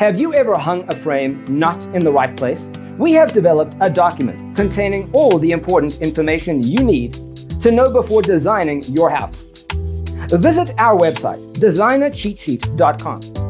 Have you ever hung a frame not in the right place? We have developed a document containing all the important information you need to know before designing your house. Visit our website, designercheatsheet.com.